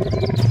you